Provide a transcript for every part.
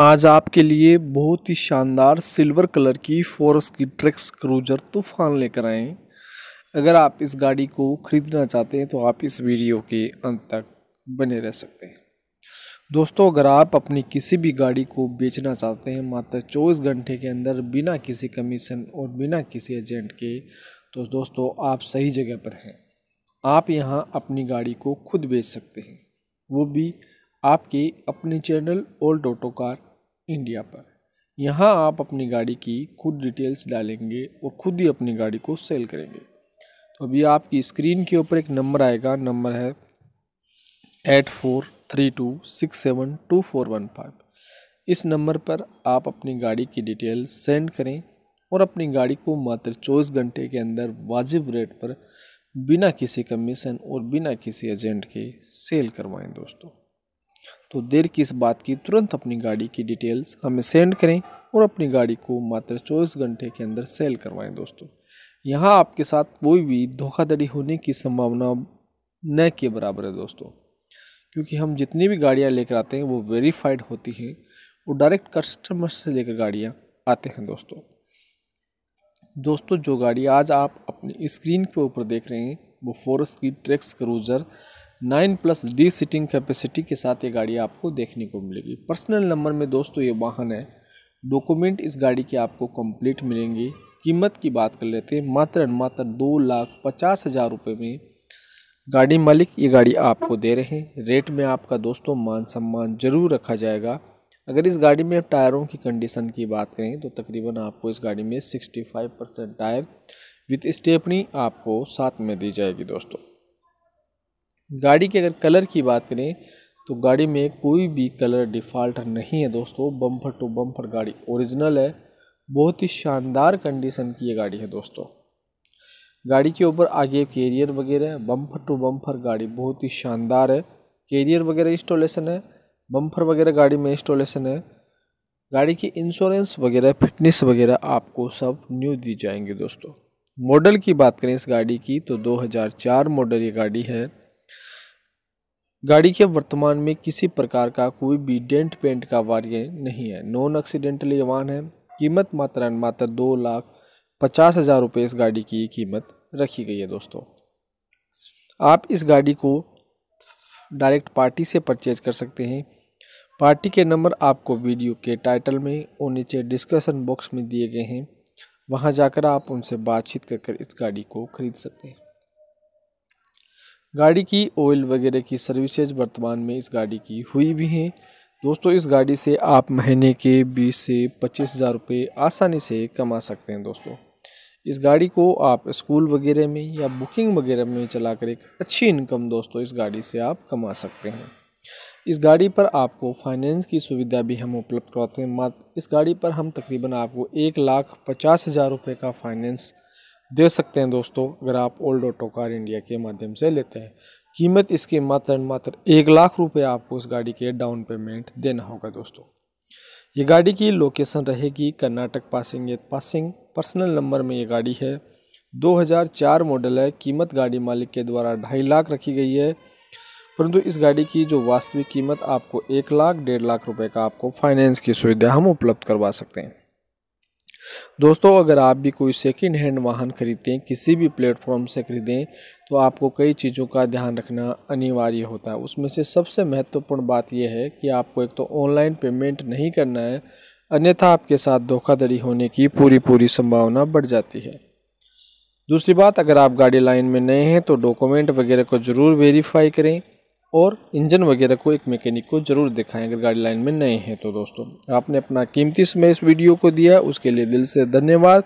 आज आपके लिए बहुत ही शानदार सिल्वर कलर की फोरस की ट्रैक्स क्रूजर तूफ़ान लेकर आए हैं। अगर आप इस गाड़ी को ख़रीदना चाहते हैं तो आप इस वीडियो के अंत तक बने रह सकते हैं। दोस्तों, अगर आप अपनी किसी भी गाड़ी को बेचना चाहते हैं, मात्र चौबीस घंटे के अंदर, बिना किसी कमीशन और बिना किसी एजेंट के तो दोस्तों, आप सही जगह पर हैं। आप यहाँ अपनी गाड़ी को खुद बेच सकते हैं। वो भी आपके अपने channel old auto car India पर। यहाँ आप अपनी गाड़ी की खुद डिटेल्स डालेंगे और खुद ही अपनी गाड़ी को सेल करेंगे। तो अभी आपकी स्क्रीन के ऊपर एक नंबर आएगा। नंबर है eight four three two six seven two four one five. इस नंबर पर आप अपनी गाड़ी की डिटेल सेंड करें और अपनी गाड़ी को मात्र चौबीस घंटे के अंदर वाजिब रेट पर बिना किसी कमीशन और बिना किसी एजेंट के सेल करवाएँ दोस्तों। तो देर की इस बात की तुरंत अपनी गाड़ी की डिटेल्स हमें सेंड करें और अपनी गाड़ी को मात्र चौबीस घंटे के अंदर सेल करवाएँ दोस्तों। यहाँ आपके साथ कोई भी धोखाधड़ी होने की संभावना न के बराबर है दोस्तों, क्योंकि हम जितनी भी गाड़ियाँ लेकर आते हैं वो वेरीफाइड होती हैं वो डायरेक्ट कस्टमर से लेकर गाड़ियाँ आते हैं दोस्तों। दोस्तों, जो गाड़ी आज आप अपनी स्क्रीन के ऊपर देख रहे हैं, वो फोरस की Trax Cruiser nine plus D seating capacity के साथ ये गाड़ी आपको देखने को मिलेगी। पर्सनल नंबर में दोस्तों ये वाहन है। डॉक्यूमेंट इस गाड़ी के आपको कंप्लीट मिलेंगे। कीमत की बात कर लेते हैं। मात्र मात्र दो लाख पचास हज़ार रुपये में गाड़ी मालिक ये गाड़ी आपको दे रहे हैं। रेट में आपका दोस्तों मान सम्मान ज़रूर रखा जाएगा। अगर इस गाड़ी में टायरों की कंडीशन की बात करें तो तकरीबन आपको इस गाड़ी में 65 परसेंट टायर विथ स्टेपनी आपको साथ में दी जाएगी दोस्तों। गाड़ी के अगर कलर की बात करें तो गाड़ी में कोई भी कलर डिफ़ॉल्ट नहीं है दोस्तों। बम्पर टू बम्पर गाड़ी ओरिजिनल है। बहुत ही शानदार कंडीशन की ये गाड़ी है दोस्तों। गाड़ी के ऊपर आगे कैरियर वगैरह बम्पर टू बम्पर गाड़ी बहुत ही शानदार है। कैरियर वगैरह इंस्टॉलेशन है बम्पर वगैरह गाड़ी में इंस्टॉलेशन है। गाड़ी की इंश्योरेंस वगैरह, फिटनेस वगैरह आपको सब न्यू दी जाएँगे दोस्तों। मॉडल की बात करें इस गाड़ी की तो 2004 मॉडल ये गाड़ी है। गाड़ी के वर्तमान में किसी प्रकार का कोई भी डेंट पेंट का वार्य नहीं है। नॉन एक्सीडेंटल वाहन है। कीमत मात्र मात्र दो लाख पचास हज़ार रुपये इस गाड़ी की कीमत रखी गई है दोस्तों। आप इस गाड़ी को डायरेक्ट पार्टी से परचेज कर सकते हैं। पार्टी के नंबर आपको वीडियो के टाइटल में और नीचे डिस्कशन बॉक्स में दिए गए हैं। वहाँ जाकर आप उनसे बातचीत कर कर इस गाड़ी को खरीद सकते हैं। गाड़ी की ऑयल वगैरह की सर्विसेज़ वर्तमान में इस गाड़ी की हुई भी हैं। दोस्तों, इस गाड़ी से आप महीने के बीस से पच्चीस हज़ार रुपये आसानी से कमा सकते हैं दोस्तों। इस गाड़ी को आप स्कूल वगैरह में या बुकिंग वगैरह में चलाकर एक अच्छी इनकम दोस्तों, इस गाड़ी से आप कमा सकते हैं। इस गाड़ी पर आपको फाइनेंस की सुविधा भी हम उपलब्ध करवाते हैं। मात्र इस गाड़ी पर हम तकरीबन आपको एक लाख पचास हज़ार रुपये का फाइनेंस दे सकते हैं दोस्तों, अगर आप ओल्ड ऑटो कार इंडिया के माध्यम से लेते हैं। कीमत इसके मात्र मात्र एक लाख रुपए आपको इस गाड़ी के डाउन पेमेंट देना होगा दोस्तों। ये गाड़ी की लोकेशन रहेगी Karnataka passing passing personal number में ये गाड़ी है। 2004 मॉडल है। कीमत गाड़ी मालिक के द्वारा ढाई लाख रखी गई है। परंतु इस गाड़ी की जो वास्तविक कीमत आपको एक लाख, डेढ़ लाख रुपए का आपको फाइनेंस की सुविधा हम उपलब्ध करवा सकते हैं। दोस्तों, अगर आप भी कोई सेकेंड हैंड वाहन खरीदते हैं, किसी भी प्लेटफॉर्म से खरीदें तो आपको कई चीज़ों का ध्यान रखना अनिवार्य होता है। उसमें से सबसे महत्वपूर्ण बात यह है कि आपको एक तो ऑनलाइन पेमेंट नहीं करना है, अन्यथा आपके साथ धोखाधड़ी होने की पूरी पूरी संभावना बढ़ जाती है। दूसरी बात, अगर आप गाड़ी लाइन में नए हैं तो डॉक्यूमेंट वगैरह को ज़रूर वेरीफाई करें। और इंजन वगैरह को एक मैकेनिक को ज़रूर दिखाएँ अगर गाड़ी लाइन में नए हैं तो दोस्तों। आपने अपना कीमती समय इस वीडियो को दिया, उसके लिए दिल से धन्यवाद।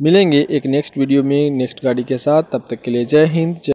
मिलेंगे एक नेक्स्ट वीडियो में नेक्स्ट गाड़ी के साथ। तब तक के लिए जय हिंद, जय